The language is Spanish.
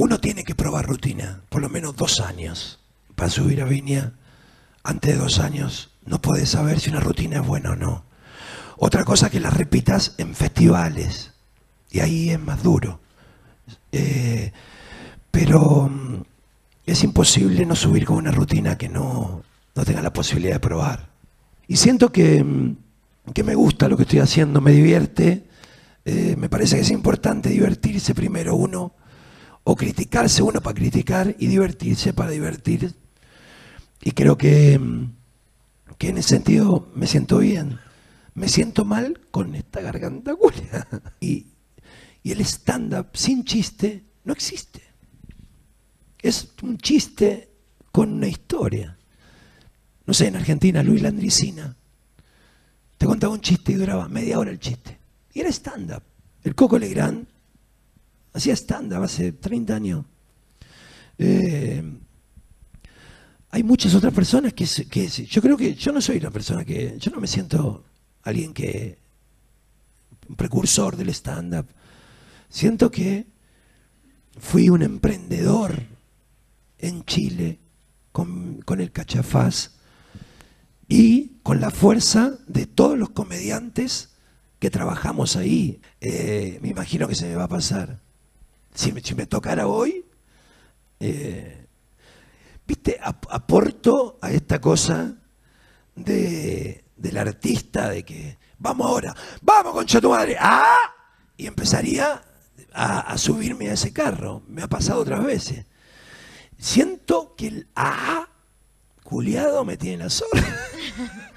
uno tiene que probar rutina, por lo menos dos años. Para subir a Viña, antes de dos años, no puedes saber si una rutina es buena o no. Otra cosa que la repitas en festivales, y ahí es más duro. Eh, pero mm, es imposible no subir con una rutina que no, no tenga la posibilidad de probar. Y siento que, mm, que me gusta lo que estoy haciendo, me divierte. Eh, me parece que es importante divertirse primero uno o criticarse uno para criticar y divertirse para divertir. Y creo que, que en ese sentido me siento bien. Me siento mal con esta garganta culia. Y, y el stand-up sin chiste no existe. Es un chiste con una historia. No sé, en Argentina, Luis Landricina te contaba un chiste y duraba media hora el chiste. Y era stand-up. El Coco Legrand hacía stand-up hace 30 años. Eh, hay muchas otras personas que, yo creo que yo no soy una persona que, yo no me siento alguien que, un precursor del stand-up. Siento que fui un emprendedor en Chile con, con el cachafaz y con la fuerza de todos los comediantes que trabajamos ahí. Eh, me imagino que se me va a pasar. Si me, tocara hoy, eh, viste, aporto a esta cosa de, del artista, de que vamos ahora, vamos concha tu madre, ¡ah! Y empezaría a, subirme a ese carro. Me ha pasado otras veces. Siento que el ¡ah! culiado me tiene la zorra.